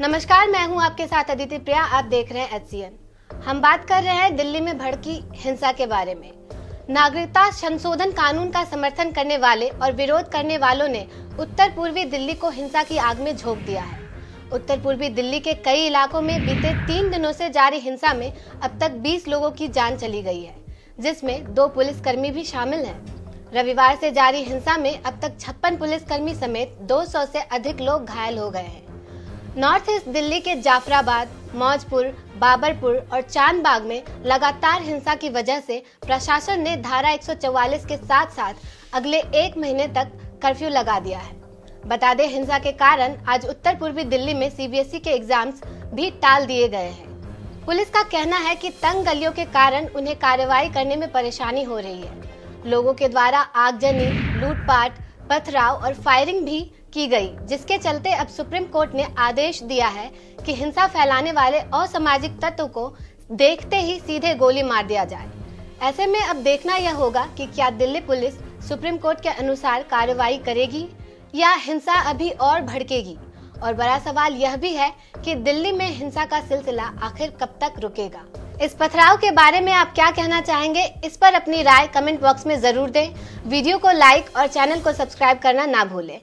नमस्कार, मैं हूँ आपके साथ अदिति प्रिया, आप देख रहे हैं एच हम बात कर रहे हैं दिल्ली में भड़की हिंसा के बारे में। नागरिकता संशोधन कानून का समर्थन करने वाले और विरोध करने वालों ने उत्तर पूर्वी दिल्ली को हिंसा की आग में झोंक दिया है। उत्तर पूर्वी दिल्ली के कई इलाकों में बीते तीन दिनों से जारी हिंसा में अब तक 20 लोगों की जान चली गई है, जिसमें दो पुलिसकर्मी भी शामिल हैं। रविवार से जारी हिंसा में अब तक छप्पन पुलिसकर्मी समेत 200 से अधिक लोग घायल हो गए हैं। नॉर्थ ईस्ट दिल्ली के जाफराबाद, मौजपुर, बाबरपुर और चांदबाग में लगातार हिंसा की वजह से प्रशासन ने धारा 144 के साथ साथ अगले एक महीने तक कर्फ्यू लगा दिया है। बता दें, हिंसा के कारण आज उत्तर पूर्वी दिल्ली में सीबीएसई के एग्ज़ाम्स भी टाल दिए गए हैं। पुलिस का कहना है कि तंग गलियों के कारण उन्हें कार्रवाई करने में परेशानी हो रही है। लोगों के द्वारा आगजनी, लूटपाट पथराव और फायरिंग भी की गई, जिसके चलते अब सुप्रीम कोर्ट ने आदेश दिया है कि हिंसा फैलाने वाले असामाजिक तत्व को देखते ही सीधे गोली मार दिया जाए। ऐसे में अब देखना यह होगा कि क्या दिल्ली पुलिस सुप्रीम कोर्ट के अनुसार कार्रवाई करेगी या हिंसा अभी और भड़केगी। और बड़ा सवाल यह भी है कि दिल्ली में हिंसा का सिलसिला आखिर कब तक रुकेगा? इस पथराव के बारे में आप क्या कहना चाहेंगे, इस पर अपनी राय कमेंट बॉक्स में ज़रूर दें। वीडियो को लाइक और चैनल को सब्सक्राइब करना ना भूलें।